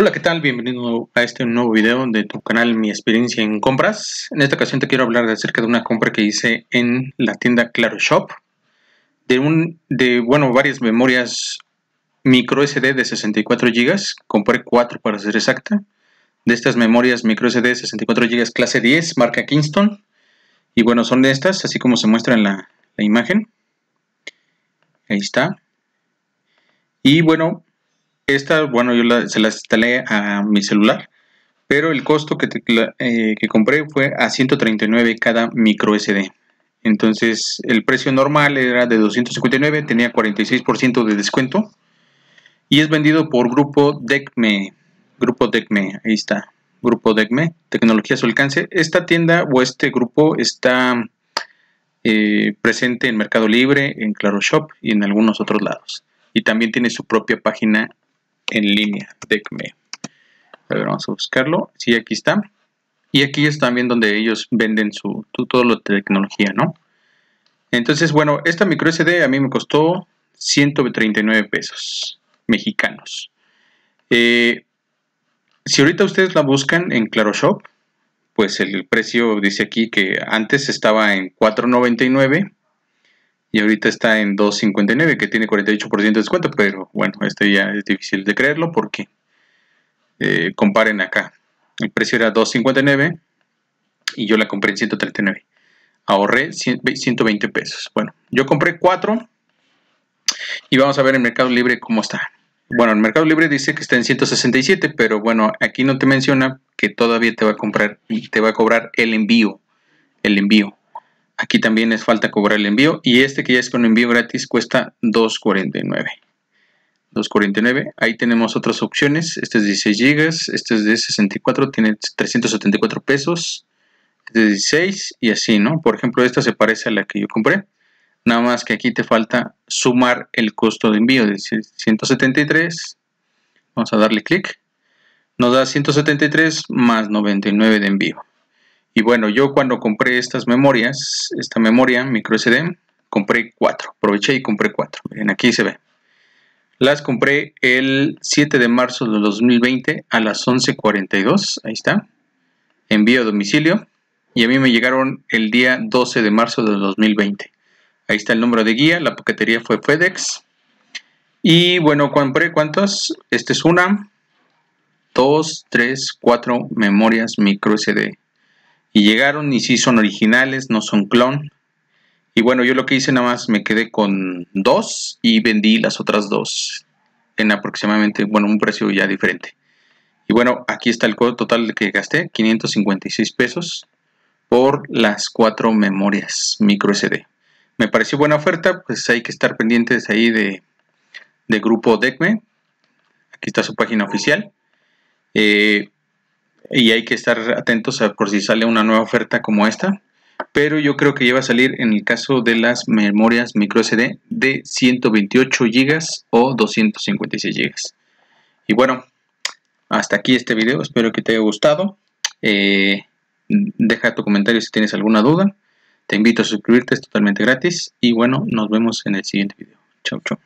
Hola, ¿qué tal? Bienvenido a este nuevo video de tu canal Mi Experiencia en Compras. En esta ocasión te quiero hablar acerca de una compra que hice en la tienda Claro Shop de, un, de bueno, varias memorias micro SD de 64 GB. Compré 4 para ser exacta. De estas memorias micro SD de 64 GB clase 10, marca Kingston. Y bueno, son de estas, así como se muestra en la, imagen. Ahí está. Y bueno, esta, bueno, yo se las instalé a mi celular, pero el costo que, eh, que compré fue a 139 cada micro SD. Entonces, el precio normal era de 259, tenía 46% de descuento y es vendido por Grupo DECME. Grupo DECME, ahí está. Grupo DECME, Tecnología a su alcance. Esta tienda o este grupo está eh, presente en Mercado Libre, en Claro Shop y en algunos otros lados. Y también tiene su propia página en línea, DECME. A ver, vamos a buscarlo. Sí, aquí está. Y aquí es también donde ellos venden su todo lo de tecnología, ¿no? Entonces, bueno, esta micro SD a mí me costó 139 pesos mexicanos. Eh, si ahorita ustedes la buscan en Claro Shop, pues el precio dice aquí que antes estaba en 4.99 y ahorita está en 2.59 que tiene 48% de descuento, pero bueno, esto ya es difícil de creerlo porque eh, comparen acá. El precio era 2.59 y yo la compré en 139. Ahorré 120 pesos. Bueno, yo compré 4 y vamos a ver en Mercado Libre cómo está. Bueno, el Mercado Libre dice que está en 167, pero bueno, aquí no te menciona que todavía te va a comprar y te va a cobrar el envío. El envío. Aquí también es falta cobrar el envío. Y este que ya es con envío gratis cuesta 2.49. 2.49. Ahí tenemos otras opciones. Este es de 16 GB. Este es de 64. Tiene 374 pesos. Este es de 16 y así, ¿no? Por ejemplo, esta se parece a la que yo compré. Nada más que aquí te falta sumar el costo de envío de 173. Vamos a darle clic. Nos da 173 más 99 de envío. Y bueno, yo cuando compré estas memorias, esta memoria micro SD, compré cuatro. Aproveché y compré cuatro. Miren, aquí se ve. Las compré el 7 de marzo de 2020 a las 11.42. Ahí está. Envío a domicilio. Y a mí me llegaron el día 12 de marzo de 2020. Ahí está el número de guía. La paquetería fue FedEx. Y bueno, compré cuántas. Esta es una, dos, tres, cuatro memorias micro SD y llegaron y sí son originales, no son clon. Y bueno, yo lo que hice nada más me quedé con dos y vendí las otras dos en aproximadamente, bueno, un precio ya diferente. Y bueno, aquí está el total que gasté, 556 pesos por las cuatro memorias micro SD. Me pareció buena oferta, pues hay que estar pendientes ahí de, de grupo DECME. Aquí está su página oficial. Eh, y hay que estar atentos a por si sale una nueva oferta como esta pero yo creo que ya va a salir en el caso de las memorias micro SD de 128 GB o 256 GB y bueno hasta aquí este video espero que te haya gustado. Eh, deja tu comentario si tienes alguna duda. Te invito a suscribirte es totalmente gratis. Y bueno nos vemos en el siguiente video. Chau chau